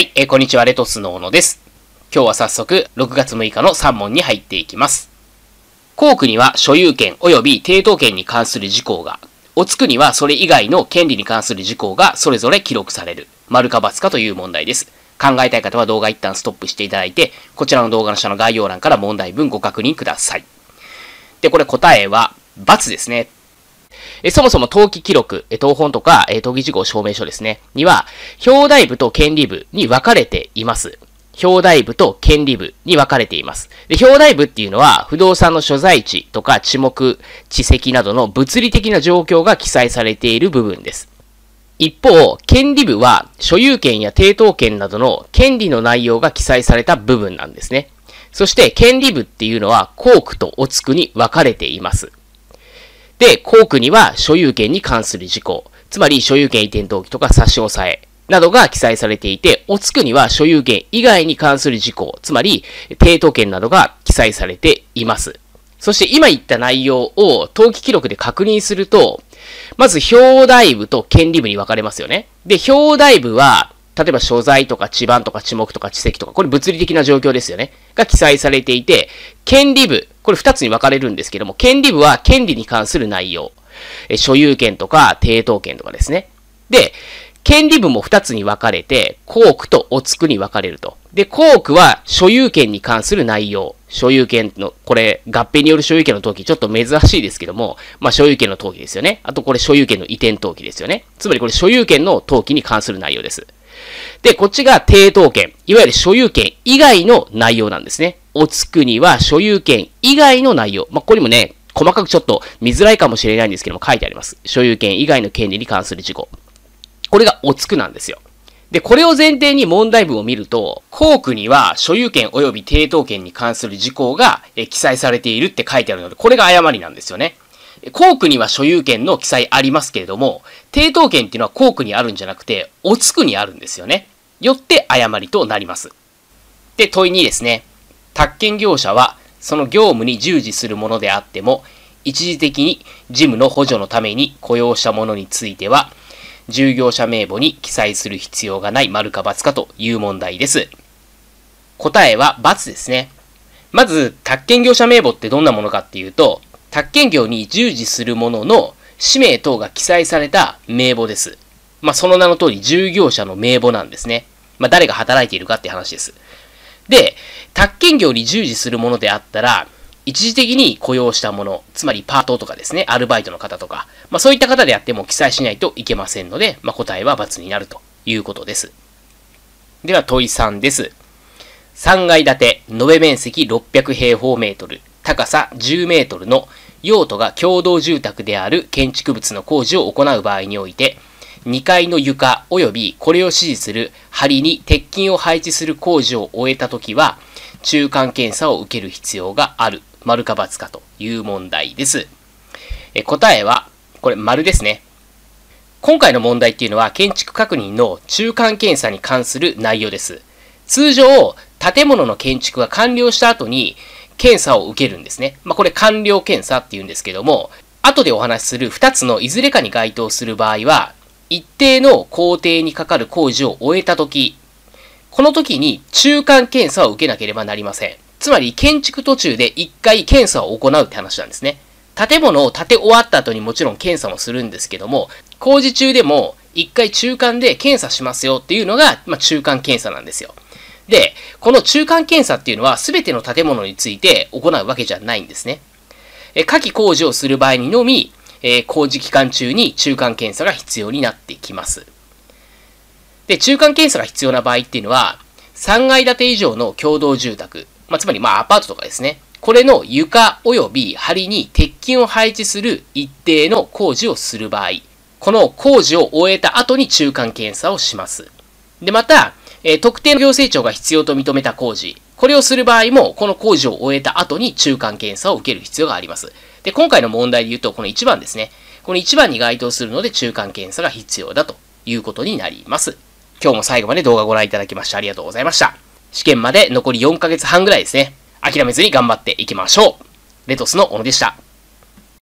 はい、えーこんにちは、レトスの小野です。今日は早速、6月6日の3問に入っていきます。校区には所有権及び抵当権に関する事項が、おつくにはそれ以外の権利に関する事項がそれぞれ記録される。丸か×かという問題です。考えたい方は動画一旦ストップしていただいて、こちらの動画の下の概要欄から問題文ご確認ください。で、これ答えは×ですね。えそもそも登記記録、え当本とか、え登記事項証明書ですね、には、表題部と権利部に分かれています。表題部と権利部に分かれています。で、表題部っていうのは、不動産の所在地とか地目、地籍などの物理的な状況が記載されている部分です。一方、権利部は、所有権や抵当権などの権利の内容が記載された部分なんですね。そして、権利部っていうのは、校区とおつくに分かれています。で、校区には所有権に関する事項、つまり所有権移転登記とか差し押さえなどが記載されていて、おつくには所有権以外に関する事項、つまり抵当権などが記載されています。そして今言った内容を登記記録で確認すると、まず表題部と権利部に分かれますよね。で、表題部は、例えば所在とか地番とか地目とか地籍とか、これ物理的な状況ですよね。が記載されていて、権利部、これ二つに分かれるんですけども、権利部は権利に関する内容。え所有権とか抵当権とかですね。で、権利部も二つに分かれて、校区とおつくに分かれると。で、校区は所有権に関する内容。所有権の、これ、合併による所有権の登記、ちょっと珍しいですけども、まあ、所有権の登記ですよね。あと、これ、所有権の移転登記ですよね。つまり、これ、所有権の登記に関する内容です。で、こっちが抵当権。いわゆる所有権以外の内容なんですね。おつくには所有権以外の内容。まあ、ここにもね、細かくちょっと見づらいかもしれないんですけども書いてあります。所有権以外の権利に関する事項。これがおつくなんですよ。で、これを前提に問題文を見ると、校区には所有権及び抵当権に関する事項が記載されているって書いてあるので、これが誤りなんですよね。校区には所有権の記載ありますけれども、抵当権っていうのは校区にあるんじゃなくて、おつくにあるんですよね。よって誤りとなります。で、問い2ですね。宅建業者は、その業務に従事するものであっても、一時的に事務の補助のために雇用した者については、従業者名簿に記載する必要がない丸か×かという問題です。答えは×ですね。まず、宅建業者名簿ってどんなものかっていうと、宅建業に従事する者の氏名等が記載された名簿です。まあ、その名の通り従業者の名簿なんですね。まあ、誰が働いているかって話です。で、宅建業に従事するものであったら、一時的に雇用したもの、つまりパートとかですね、アルバイトの方とか、まあ、そういった方であっても記載しないといけませんので、まあ、答えは×になるということです。では問い3です。3階建て、延べ面積600平方メートル、高さ10メートルの用途が共同住宅である建築物の工事を行う場合において、2階の床及びこれを支持する梁に鉄筋を配置する工事を終えたときは、中間検査を受ける必要がある。丸か×かという問題です。え答えは、これ丸ですね。今回の問題っていうのは建築確認の中間検査に関する内容です。通常、建物の建築が完了した後に検査を受けるんですね。まあ、これ完了検査っていうんですけども、後でお話しする2つのいずれかに該当する場合は、一定の工程にかかる工事を終えたとき、この時に中間検査を受けなければなりません。つまり建築途中で一回検査を行うって話なんですね。建物を建て終わった後にもちろん検査もするんですけども、工事中でも一回中間で検査しますよっていうのが、まあ、中間検査なんですよ。で、この中間検査っていうのは全ての建物について行うわけじゃないんですね。え夏季工事をする場合にのみ、え工事期間中に中間検査が必要になってきます。で、中間検査が必要な場合っていうのは、3階建て以上の共同住宅、まあ、つまりまあアパートとかですね。これの床及び梁に鉄筋を配置する一定の工事をする場合、この工事を終えた後に中間検査をします。で、また、えー特定の行政庁が必要と認めた工事、これをする場合も、この工事を終えた後に中間検査を受ける必要があります。で、今回の問題で言うと、この1番ですね。この1番に該当するので中間検査が必要だということになります。今日も最後まで動画をご覧いただきましてありがとうございました。試験まで残り4ヶ月半ぐらいですね。諦めずに頑張っていきましょう。レトスの小野でした。